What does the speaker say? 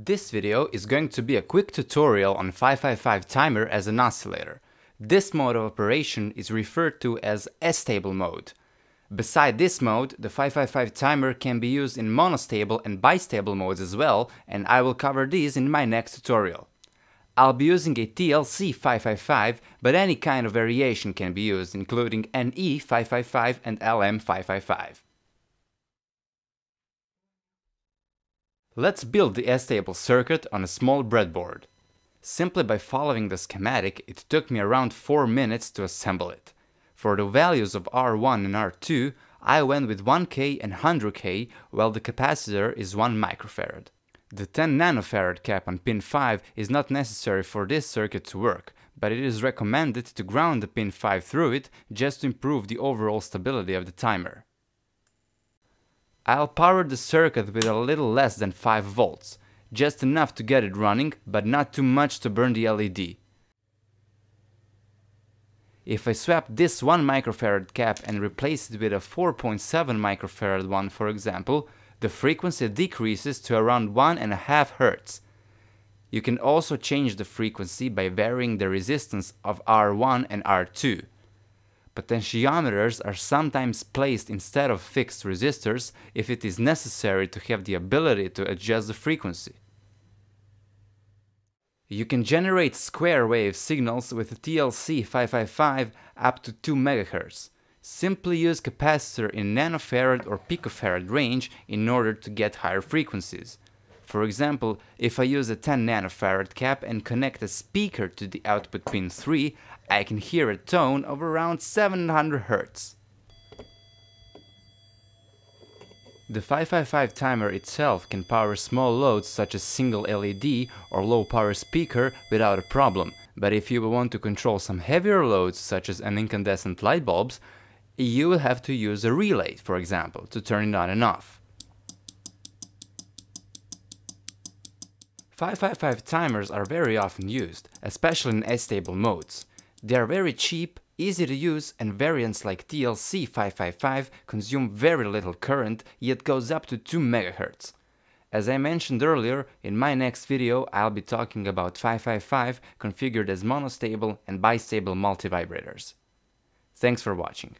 This video is going to be a quick tutorial on 555 timer as an oscillator. This mode of operation is referred to as astable mode. Beside this mode, the 555 timer can be used in monostable and bistable modes as well, and I will cover these in my next tutorial. I'll be using a TLC 555, but any kind of variation can be used, including NE 555 and LM 555. Let's build the astable circuit on a small breadboard. Simply by following the schematic, it took me around 4 minutes to assemble it. For the values of R1 and R2, I went with 1K and 100K, while the capacitor is 1 microfarad. The 10 nanofarad cap on pin 5 is not necessary for this circuit to work, but it is recommended to ground the pin 5 through it just to improve the overall stability of the timer. I'll power the circuit with a little less than 5 volts, just enough to get it running, but not too much to burn the LED. If I swap this 1 microfarad cap and replace it with a 4.7 microfarad one for example, the frequency decreases to around 1.5 Hz. You can also change the frequency by varying the resistance of R1 and R2. Potentiometers are sometimes placed instead of fixed resistors if it is necessary to have the ability to adjust the frequency. You can generate square wave signals with TLC 555 up to 2 MHz. Simply use capacitor in nanofarad or picofarad range in order to get higher frequencies. For example, if I use a 10 nanofarad cap and connect a speaker to the output pin 3, I can hear a tone of around 700 Hz. The 555 timer itself can power small loads such as single LED or low power speaker without a problem, but if you want to control some heavier loads such as an incandescent light bulbs, you will have to use a relay, for example, to turn it on and off. 555 timers are very often used, especially in astable modes. They are very cheap, easy to use and variants like TLC 555 consume very little current yet goes up to 2 MHz. As I mentioned earlier, in my next video I'll be talking about 555 configured as monostable and bistable multivibrators. Thanks for watching.